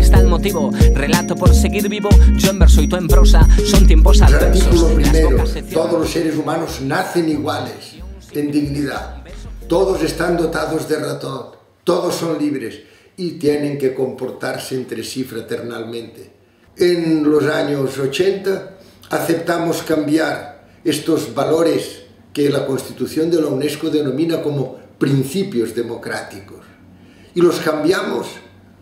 está el motivo. Relato por seguir vivo, yo en verso y tú en prosa. Son tiempos adversos. Artículo primero. Todos los seres humanos nacen iguales en dignidad. Todos están dotados de razón. Todos son libres y tienen que comportarse entre sí fraternalmente. En los años 80 aceptamos cambiar estos valores que la Constitución de la UNESCO denomina como principios democráticos. Y los cambiamos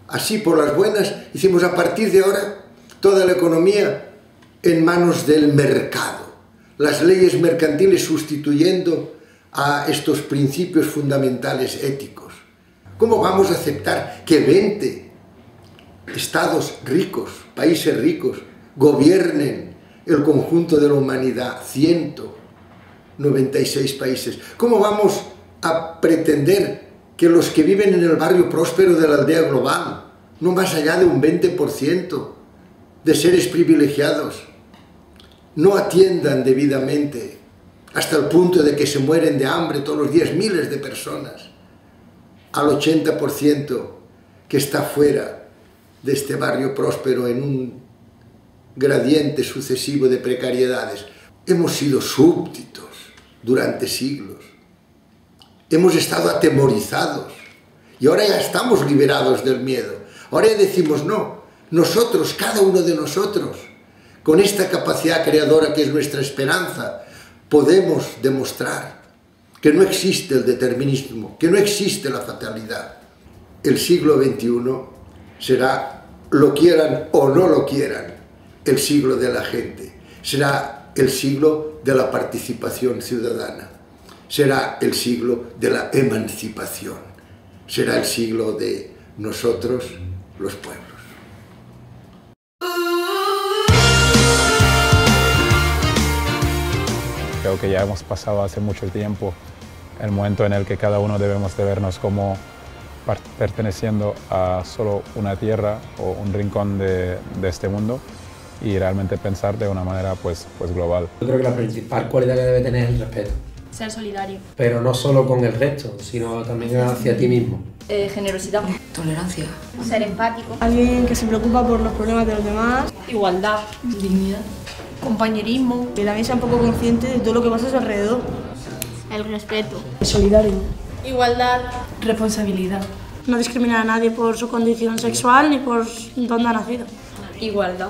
así por las buenas, hicimos a partir de ahora toda la economía en manos del mercado, las leyes mercantiles sustituyendo a estos principios fundamentales éticos. ¿Cómo vamos a aceptar que 20 estados ricos, países ricos, gobiernen el conjunto de la humanidad, 196 países? ¿Cómo vamos a pretender que los que viven en el barrio próspero de la aldea global, no más allá de un 20% de seres privilegiados, no atiendan debidamente hasta el punto de que se mueren de hambre todos los días miles de personas, al 80% que está fuera de este barrio próspero en un gradiente sucesivo de precariedades. Hemos sido súbditos durante siglos hemos estado atemorizados y ahora ya estamos liberados del miedo. Ahora decimos, no, nosotros, cada uno de nosotros, con esta capacidad creadora que es nuestra esperanza, podemos demostrar que no existe el determinismo, que no existe la fatalidad. El siglo XXI será, lo quieran o no lo quieran, el siglo de la gente. Será el siglo de la participación ciudadana será el siglo de la emancipación, será el siglo de nosotros los pueblos. Creo que ya hemos pasado hace mucho tiempo el momento en el que cada uno debemos de vernos como perteneciendo a solo una tierra o un rincón de, de, este mundo y realmente pensar de una manera pues, pues global. Yo creo que la principal cualidad que debe tener es el respeto ser solidario. Pero no solo con el resto, sino también hacia ti mismo. Eh, generosidad. Tolerancia. Ser empático. Alguien que se preocupa por los problemas de los demás. Igualdad. Dignidad. Compañerismo. Que también sea un poco consciente de todo lo que pasa a su alrededor. El respeto. Solidario. Igualdad. Responsabilidad. No discriminar a nadie por su condición sexual ni por dónde ha nacido. Igualdad.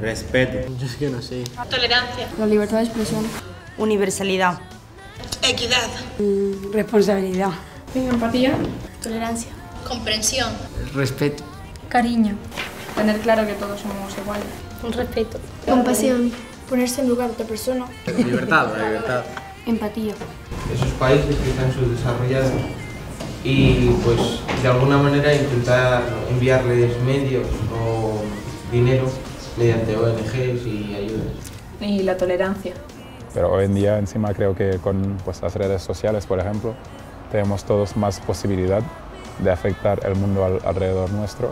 Respeto. Yo es que no sé. Tolerancia. La libertad de expresión. Universalidad. Equidad. responsabilidad. Empatía. Tolerancia. Comprensión. Respeto. Cariño. Tener claro que todos somos iguales. Un respeto. Compasión. Ponerse en lugar de otra persona. Libertad, la libertad. Empatía. Esos países que están subdesarrollados y pues de alguna manera intentar enviarles medios o dinero mediante ONGs y ayudas. Y la tolerancia. Pero hoy en día encima creo que con pues, las redes sociales, por ejemplo, tenemos todos más posibilidad de afectar el mundo alrededor nuestro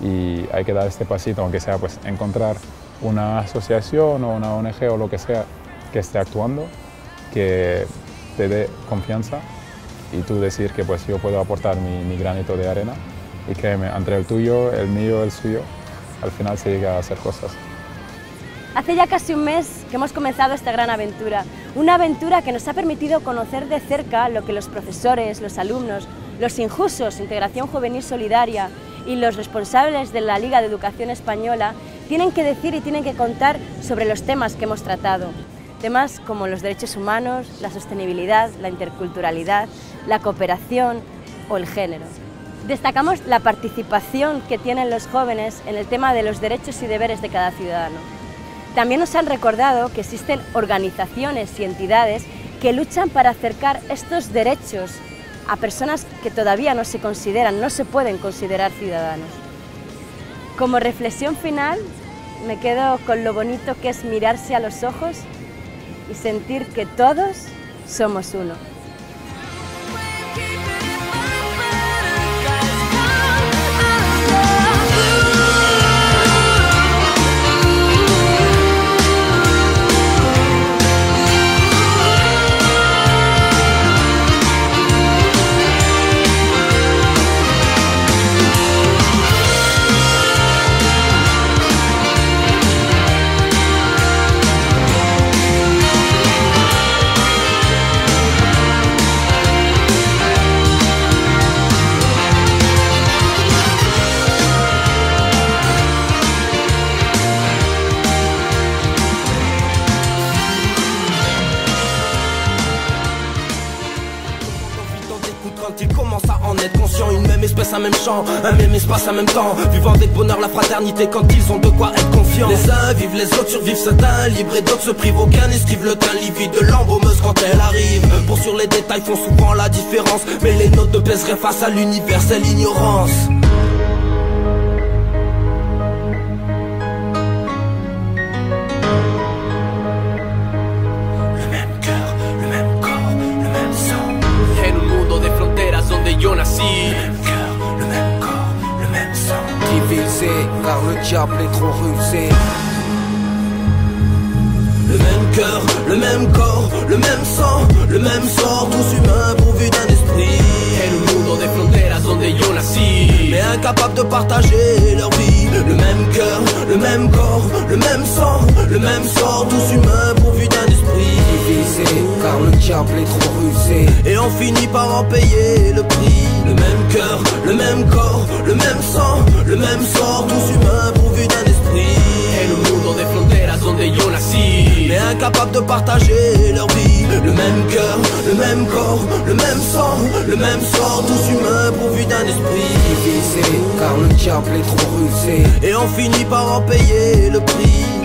y hay que dar este pasito, aunque sea pues encontrar una asociación o una ONG o lo que sea que esté actuando, que te dé confianza y tú decir que pues yo puedo aportar mi, granito de arena y créeme, entre el tuyo, el mío, el suyo, al final se llega a hacer cosas. Hace ya casi un mes que hemos comenzado esta gran aventura, una aventura que nos ha permitido conocer de cerca lo que los profesores, los alumnos, los injusos, Integración Juvenil Solidaria y los responsables de la Liga de Educación Española tienen que decir y tienen que contar sobre los temas que hemos tratado. Temas como los derechos humanos, la sostenibilidad, la interculturalidad, la cooperación o el género. Destacamos la participación que tienen los jóvenes en el tema de los derechos y deberes de cada ciudadano. También nos han recordado que existen organizaciones y entidades que luchan para acercar estos derechos a personas que todavía no se consideran, no se pueden considerar ciudadanos. Como reflexión final, me quedo con lo bonito que es mirarse a los ojos y sentir que todos somos uno. quand ils commencent à en être conscients Une même espèce, un même champ, un même espace, un même temps. Vivant avec bonheur la fraternité quand ils ont de quoi être confiants. Les uns vivent, les autres survivent, certains libres et d'autres se privent. Aucun esquive le teint livide de l'embaumeuse quand elle arrive. Pour sur les détails font souvent la différence. Mais les notes ne pèseraient face à l'universelle ignorance. Diable est trop rusé. Le même cœur, le même corps, le même sang, le même sort, tous humains pourvus d'un esprit. En un mundo de fronteras donde yo nací. Mais incapables de partager leur vie. Le même cœur, le même corps, le même sang, le même sort, tous humains pourvus d'un esprit. Divisé, car le diable est trop rusé. Et on finit par en payer le prix. Le même cœur, le même corps, le même sang, le même sort, tous humains partager leur vie. Le même cœur, le même corps, le même sang, le même sort, tous humains pourvus d'un esprit. Divisé, car le diable est trop rusé. Et on finit par en payer le prix.